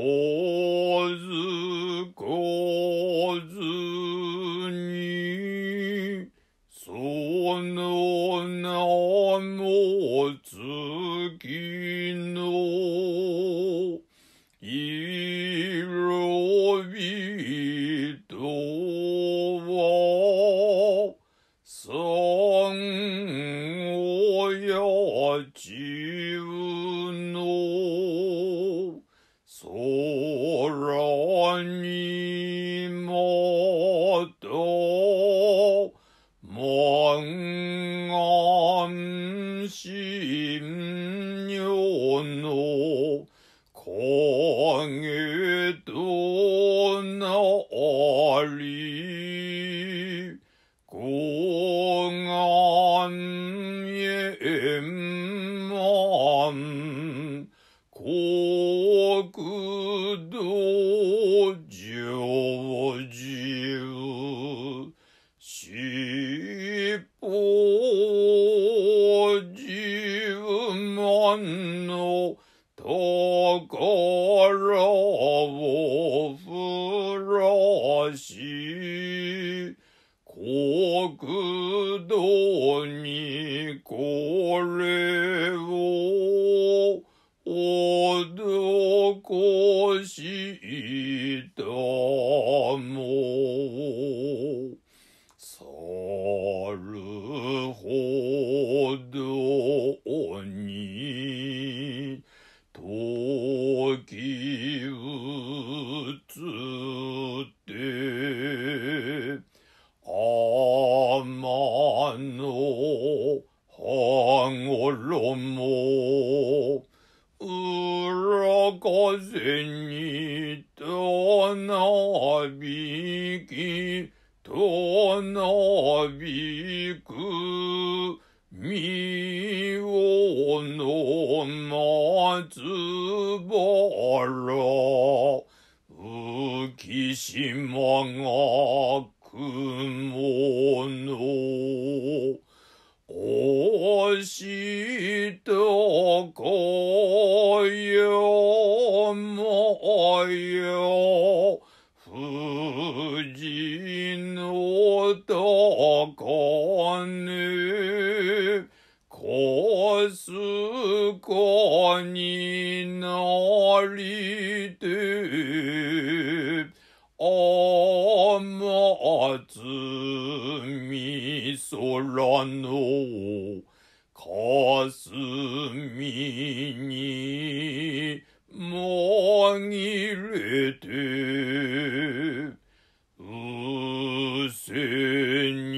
ずこずに、その名も月の色人は、三をやち、心女の影となり、ごがん満、国道のところをふらし、国土にこれ。衣、裏風にとなびき、となびく、みおの松原、浮島が雲の、おしたか山よ、富士の高根、かすかになりて、天津み空の霞に紛れて、うせに